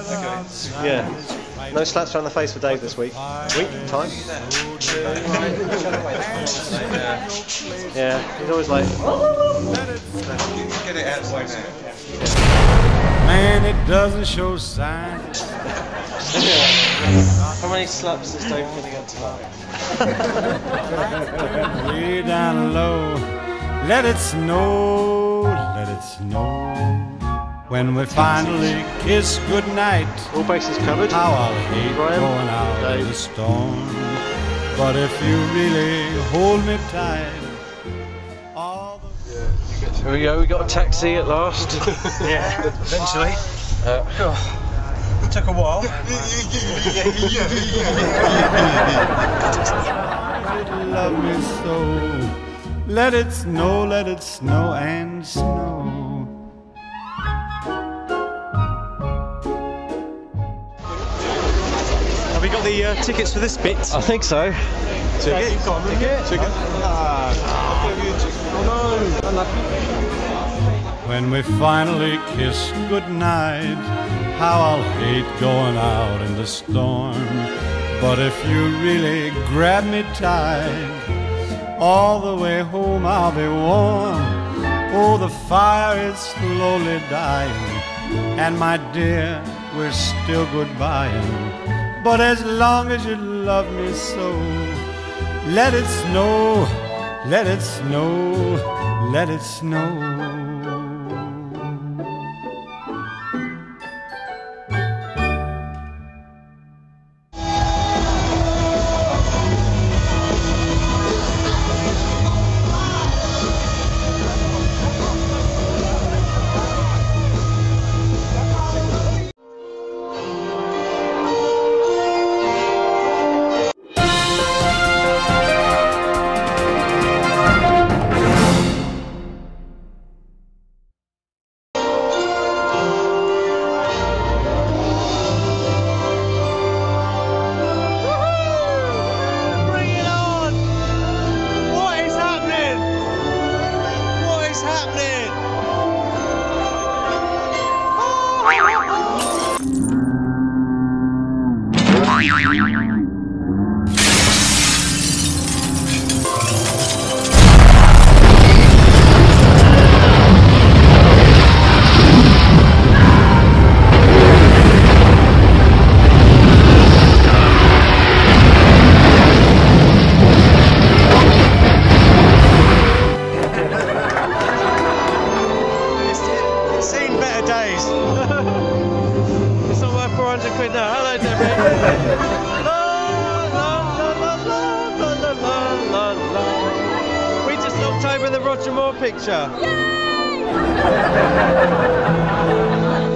The weather outside Yeah. No slaps around the face for Dave this week. Week time. Yeah, he's always like, Get it out the way now. Man, it doesn't show signs. how many slaps is Dave going to get tonight? Way down low. Let it snow, let it snow. When we finally kiss goodnight, All bases covered. how I'll hate Brian, going out in Dave. the storm. But if you really hold me tight, all the Here we go, we got a taxi at last. Yeah, eventually. Uh, It took a while. love me so. Let it snow, let it snow and snow. Got the uh, tickets for this bit? I think so. Ticket? Ticket? When we finally kiss goodnight, how I'll hate going out in the storm. But if you really grab me tight, all the way home I'll be warm. Oh, the fire is slowly dying, and my dear, we're still goodbying. But as long as you love me so, let it snow, let it snow, let it snow. consecrate the hell out of it. We just looked over the Roger Moore picture. Yay!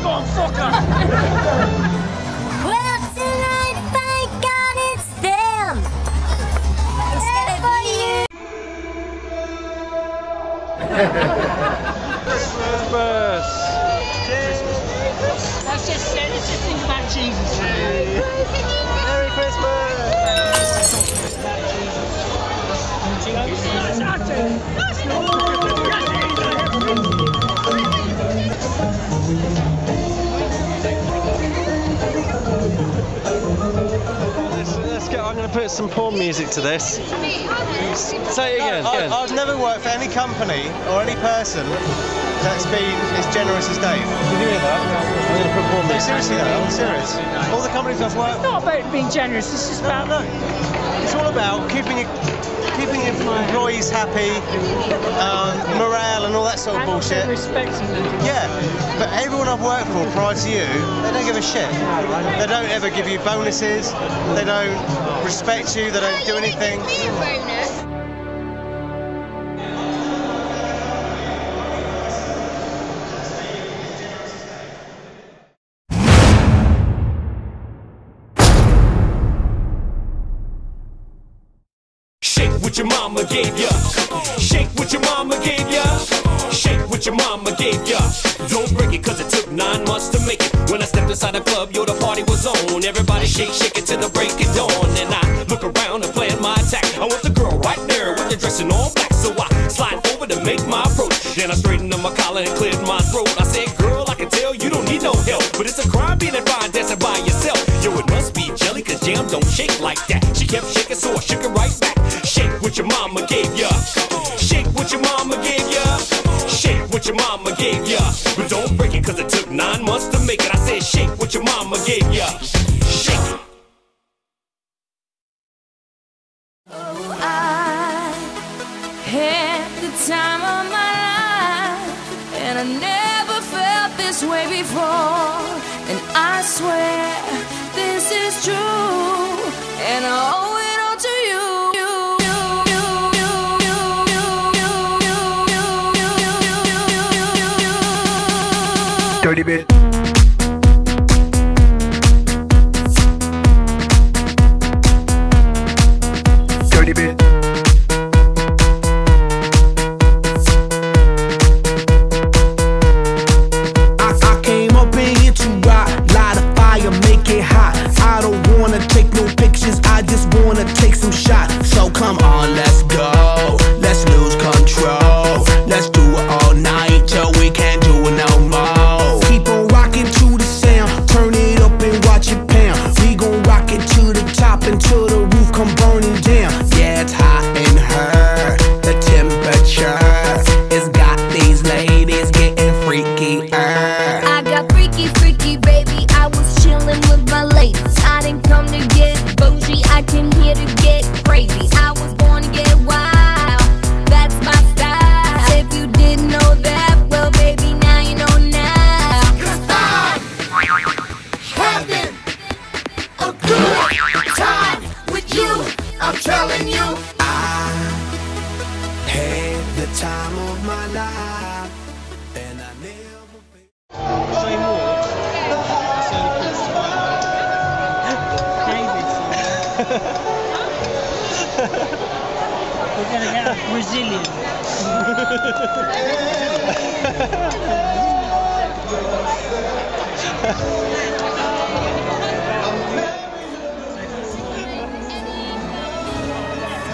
Go on, soccer! Christmas! That's just, that's just think about Jesus. I'm going to put some porn music to this. Say it again. I, again. I've never worked for any company or any person that's been as generous as Dave. Did you hear that? I'm going to put porn No, seriously though, I'm serious. All the companies I've worked It's not about being generous, it's just no, about no. It's all about keeping your, keeping your employees happy, um, morale and all that sort of and bullshit. respecting them. Yeah, but everyone I've worked for prior to you, they don't give a shit. They don't ever give you bonuses. They don't respect you. They don't do anything. What your mama gave ya. Shake what your mama gave ya. Shake what your mama gave ya. Don't break it, cause it took nine months to make it. When I stepped inside the club, yo, the party was on. Everybody shake, shake it till the break of dawn. And I look around and plan my attack. I want the girl right there with the dress in all black. So I slide over to make my approach. Then I straightened up my collar and cleared my throat. I said, girl, I can tell you don't need no help. But it's a crime being in fine dancing by yourself. Yo, it must be jelly, cause jam don't shake like that. She kept shaking, so I what your mama gave ya. But don't break it, cause it took nine months to make it. I said, shake what your mama gave ya. Shake it. Oh, I had the time of my life, and I never felt this way before. And I swear this is true, and all Dirty bit. I was chillin' with my ladies. I didn't come to get bougie. I came here to get crazy. We're gonna get a Brazilian.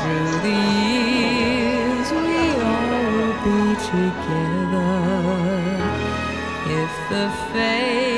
Through the years, we all be together if the fates